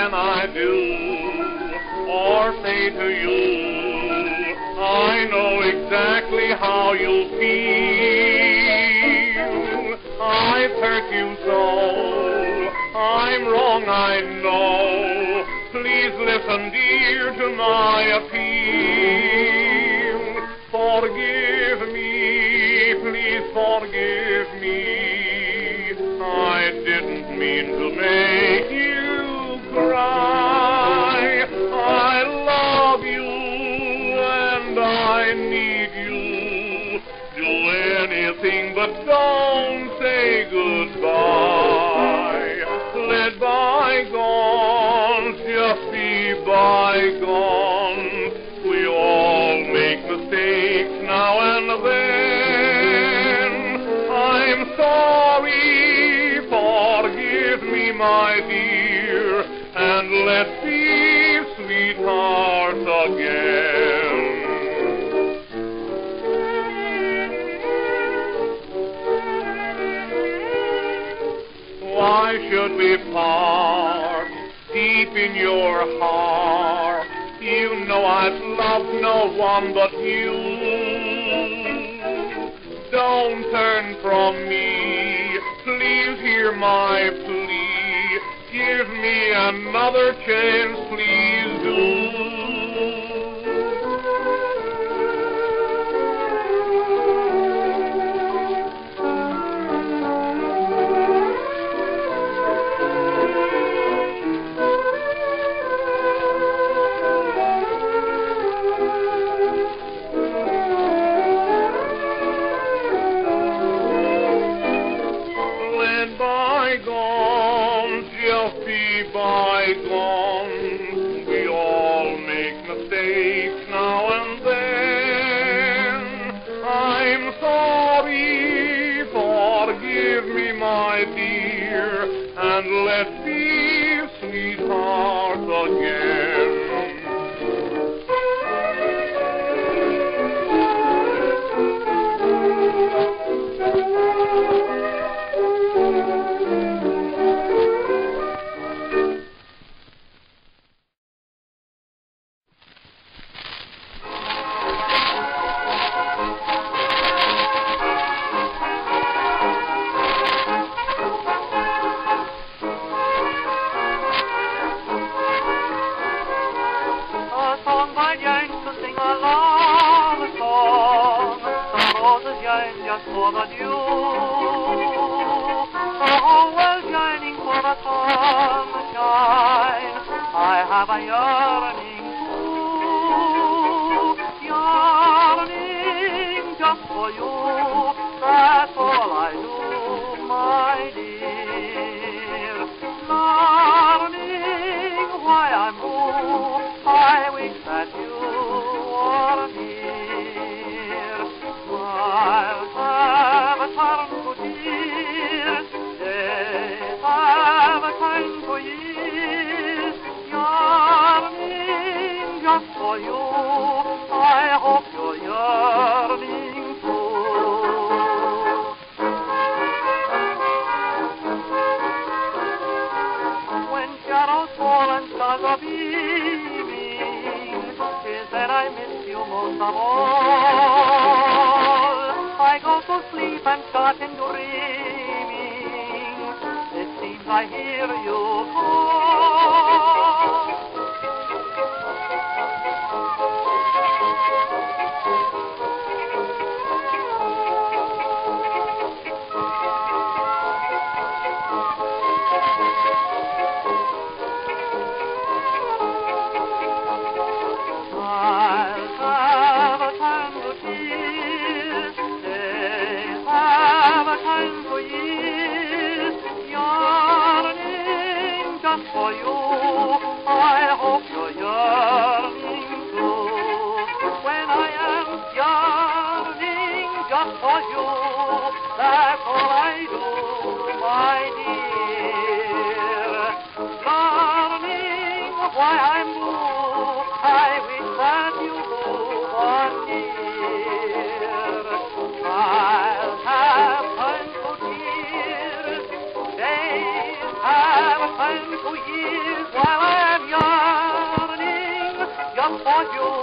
can I do or say to you? I know exactly how you'll feel. I've hurt you so. I'm wrong, I know. Please listen, dear, to my appeal. Forgive me, please forgive me. I didn't mean to make let's be sweethearts again. Why should we part deep in your heart? You know I've loved no one but you. Don't turn from me. Please hear my plea. Give me another chance, please do. Roses yearn just for the dew. The whole world yearning for the sunshine. I have a yearning too. Yearning just for you. That's most of all. I go to sleep and start in dreaming. It seems I hear you call. for you.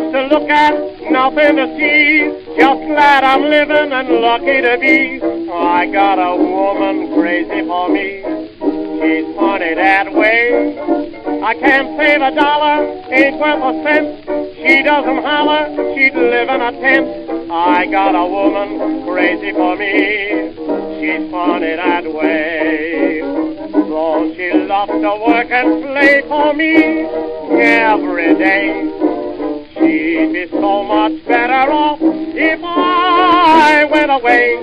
Look at, nothing to see. Just glad I'm living and lucky to be. I got a woman crazy for me. She's funny that way. I can't save a dollar, ain't worth a cent. She doesn't holler, she'd live in a tent. I got a woman crazy for me. She's funny that way. Though she loves to work and play for me every day. She'd be so much better off if I went away.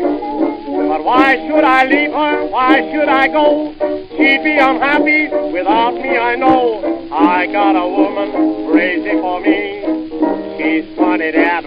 But why should I leave her? Why should I go? She'd be unhappy without me, I know. I got a woman crazy for me. She's funny way.